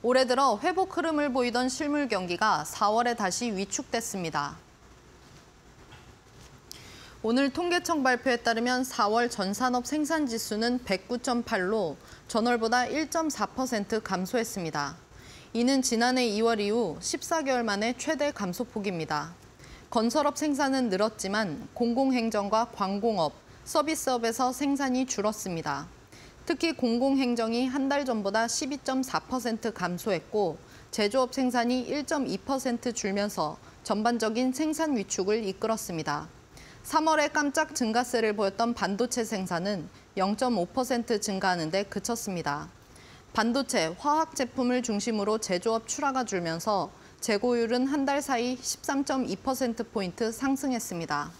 올해 들어 회복 흐름을 보이던 실물 경기가 4월에 다시 위축됐습니다. 오늘 통계청 발표에 따르면 4월 전산업 생산 지수는 109.8로 전월보다 1.4% 감소했습니다. 이는 지난해 2월 이후 14개월 만에 최대 감소폭입니다. 건설업 생산은 늘었지만 공공행정과 관공업, 서비스업에서 생산이 줄었습니다. 특히 공공행정이 한 달 전보다 12.4% 감소했고 제조업 생산이 1.2% 줄면서 전반적인 생산 위축을 이끌었습니다. 3월에 깜짝 증가세를 보였던 반도체 생산은 0.5% 증가하는 데 그쳤습니다. 반도체, 화학 제품을 중심으로 제조업 출하가 줄면서 재고율은 한 달 사이 13.2%포인트 상승했습니다.